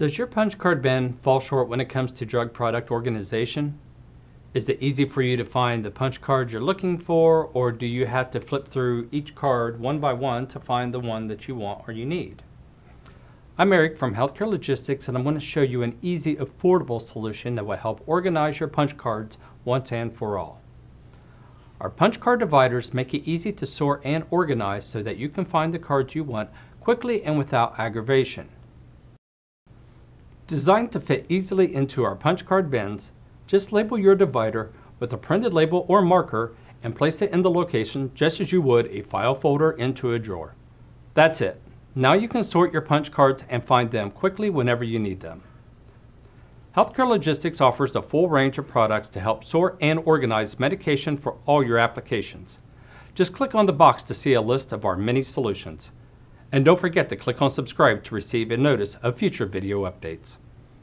Does your punch card bin fall short when it comes to drug product organization? Is it easy for you to find the punch card you're looking for, or do you have to flip through each card one by one to find the one that you want or you need? I'm Eric from Healthcare Logistics, and I'm going to show you an easy, affordable solution that will help organize your punch cards once and for all. Our punch card dividers make it easy to sort and organize so that you can find the cards you want quickly and without aggravation. Designed to fit easily into our punch card bins, just label your divider with a printed label or marker and place it in the location just as you would a file folder into a drawer. That's it. Now you can sort your punch cards and find them quickly whenever you need them. Healthcare Logistics offers a full range of products to help sort and organize medication for all your applications. Just click on the box to see a list of our many solutions. And don't forget to click on subscribe to receive a notice of future video updates.